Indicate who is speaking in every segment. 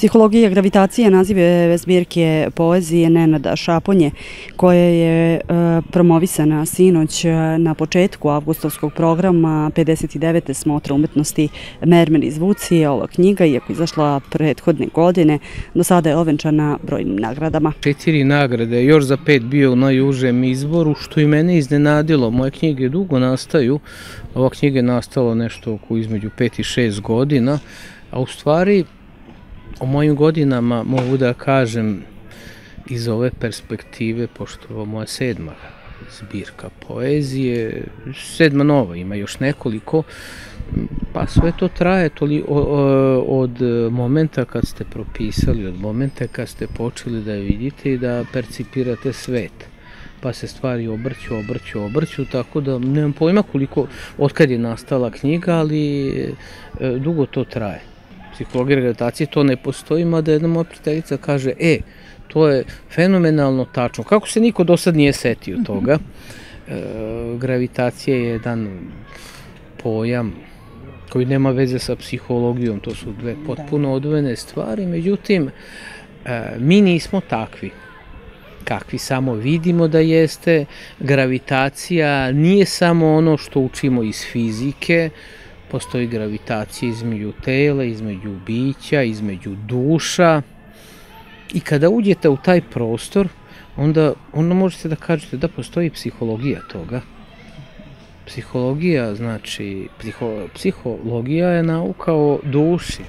Speaker 1: Psihologija gravitacije nazive zbirke poezije Nenada Šaponje, koja je e, promovisana sinoć e, na početku avgustovskog programa 59. smotra umetnosti Mermer iz. Ova knjiga, iako izašla prethodne godine, do sada je ovenčana brojnim nagradama.
Speaker 2: Četiri nagrade, još za pet bio na južem izboru, što i mene iznenadilo. Moje knjige dugo nastaju, ova knjiga je nastala nešto oko između pet i šest godina, a u stvari o mojim godinama mogu da kažem iz ove perspektive, pošto ovo moja sedma zbirka poezije, sedma nova, ima još nekoliko, pa sve to traje toli, od momenta kad ste propisali, od momenta kad ste počeli da vidite i da percipirate svet. Pa se stvari obrću, obrću, obrću, tako da nemam pojma koliko, otkad je nastala knjiga, ali e, dugo to traje psihologija gravitacije to ne postoji, mada jedna moja prijateljica kaže, e, to je fenomenalno tačno. Kako se niko do sad nije setio mhm. toga? E, gravitacija je jedan pojam koji nema veze sa psihologijom, to su dve da. potpuno odvojene stvari, međutim, e, mi nismo takvi kakvi samo vidimo da jeste. Gravitacija nije samo ono što učimo iz fizike, postoji gravitacija između tela, između bića, između duša. I kada uđete u taj prostor, onda, onda možete da kažete da postoji psihologija toga. Psihologija, znači, psiho, psihologija je nauka o duši,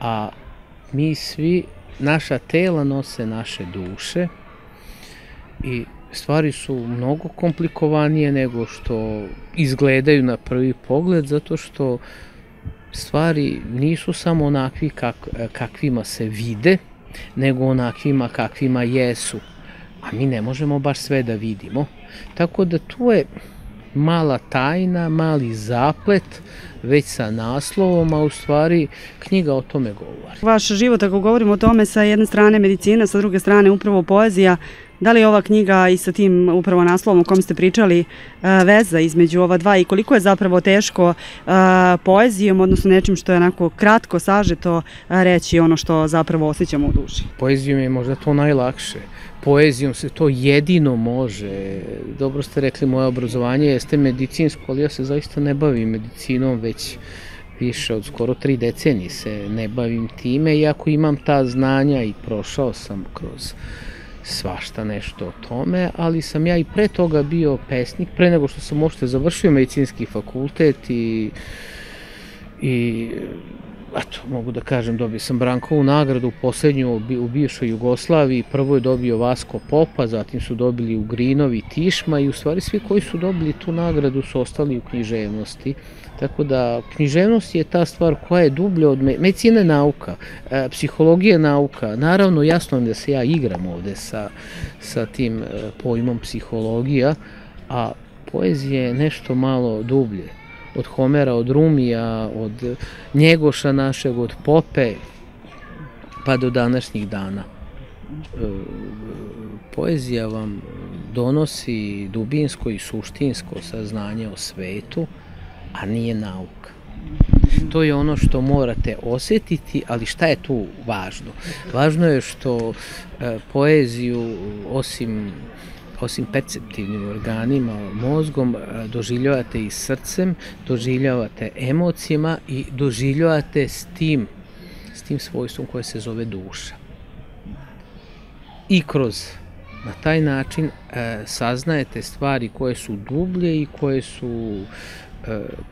Speaker 2: a mi svi, naša tela nose naše duše i stvari su mnogo komplikovanije nego što izgledaju na prvi pogled, zato što stvari nisu samo onakvi kak, kakvima se vide, nego onakvima kakvima jesu. A mi ne možemo baš sve da vidimo. Tako da tu je mala tajna, mali zaplet, već sa naslovom, a u stvari knjiga o tome govori.
Speaker 1: Vaš život, ako govorimo o tome, sa jedne strane medicina, sa druge strane upravo poezija, Da li je ova knjiga i sa tim upravo naslovom o kom ste pričali e, veza između ova dva i koliko je zapravo teško e, poezijom, odnosno nečim što je onako kratko, sažeto e, reći ono što zapravo osjećamo u duši?
Speaker 2: Poezijom je možda to najlakše. Poezijom se to jedino može. Dobro ste rekli, moje obrazovanje jeste medicinsko, ali ja se zaista ne bavim medicinom, već više od skoro tri decenije se ne bavim time, iako imam ta znanja i prošao sam kroz svašta nešto o tome, ali sam ja i pre toga bio pesnik, pre nego što sam uopšte završio medicinski fakultet i, i eto, mogu da kažem, dobio sam Brankovu nagradu, poslednju u bivšoj Jugoslaviji, prvo je dobio Vasko Popa, zatim su dobili Ugrinovi Tišma i u stvari svi koji su dobili tu nagradu su ostali u književnosti. Tako da književnost je ta stvar koja je dublja od me, medicina je nauka, e, psihologija je nauka. Naravno, jasno je da se ja igram ovde sa, sa tim e, pojmom psihologija, a poezija je nešto malo dublje od Homera, od Rumija, od Njegoša našeg, od Pope, pa do današnjih dana. E, poezija vam donosi dubinsko i suštinsko saznanje o svetu, a nije nauka. To je ono što morate osetiti, ali šta je tu važno? Važno je što e, poeziju, osim osim perceptivnim organima, mozgom, doživljavate i srcem, doživljavate emocijama i doživljavate s tim, s tim svojstvom koje se zove duša. I kroz na taj način e, saznajete stvari koje su dublje i koje su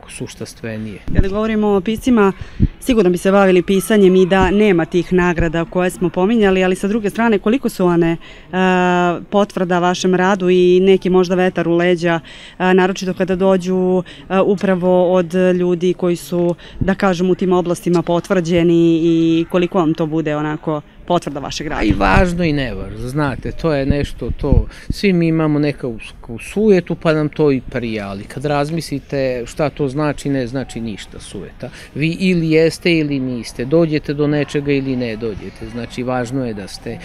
Speaker 2: suštastvenije.
Speaker 1: Kada govorimo o piscima, sigurno bi se bavili pisanjem i da nema tih nagrada koje smo pominjali, ali sa druge strane koliko su one e, potvrda vašem radu i neki možda vetar u leđa, e, naročito kada dođu upravo od ljudi koji su, da kažem, u tim oblastima potvrđeni i koliko vam to bude onako potvrda vašeg rada.
Speaker 2: i važno i nevažno, znate, to je nešto, to, svi mi imamo neka sujetu pa nam to i prija, ali kad razmislite šta to znači, ne znači ništa sujeta. Vi ili jeste ili niste, dođete do nečega ili ne dođete, znači važno je da ste,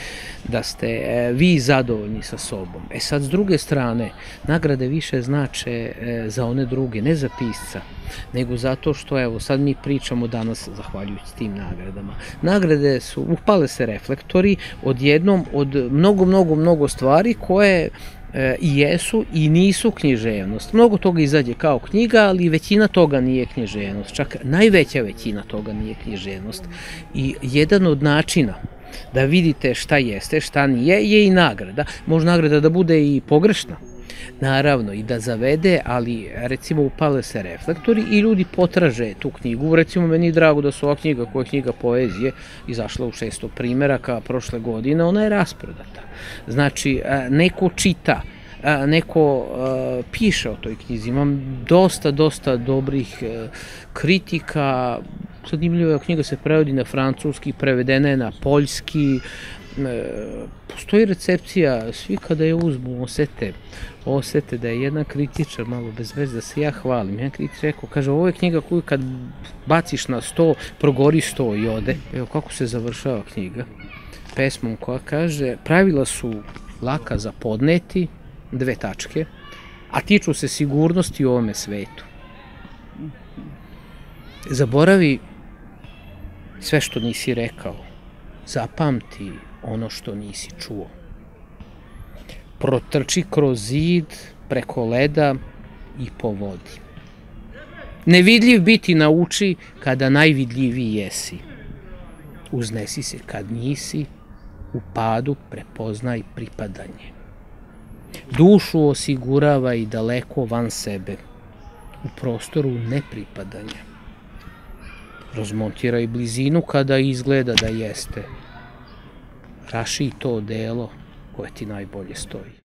Speaker 2: da ste e, vi zadovoljni sa sobom. E sad, s druge strane, nagrade više znače e, za one druge, ne za pisca, nego zato što, evo, sad mi pričamo danas, zahvaljujući tim nagradama. Nagrade su, upale se reflektori odjednom od mnogo, mnogo, mnogo stvari koje e, i jesu i nisu književnost. Mnogo toga izađe kao knjiga, ali većina toga nije književnost. Čak najveća većina toga nije književnost. I jedan od načina da vidite šta jeste, šta nije, je i nagrada. Može nagrada da bude i pogrešna, naravno i da zavede, ali recimo upale se reflektori i ljudi potraže tu knjigu. Recimo meni je drago da su ova knjiga koja je knjiga poezije izašla u 600 primjeraka prošle godine, ona je rasprodata. Znači, neko čita, neko piše o toj knjizi. Imam dosta, dosta dobrih e, kritika. Zanimljiva knjiga se prevodi na francuski, prevedena je na poljski, e, postoji recepcija, svi kada je uzmu osete, osete da je jedna kritičar, malo bez veze da se ja hvalim, jedan kritičar rekao, kaže, ovo je knjiga koju kad baciš na sto, progori sto i ode. Evo kako se završava knjiga, pesmom koja kaže, pravila su laka za podneti, dve tačke, a tiču se sigurnosti u ovome svetu. Zaboravi sve što nisi rekao, zapamti ono što nisi čuo. Protrči kroz zid, preko leda i po vodi. Nevidljiv biti nauči kada najvidljiviji jesi. Uznesi se kad nisi, u padu prepoznaj pripadanje. Dušu osigurava i daleko van sebe, u prostoru nepripadanja. Rozmontiraj blizinu kada izgleda da jeste. Raši to delo koje ti najbolje stoji.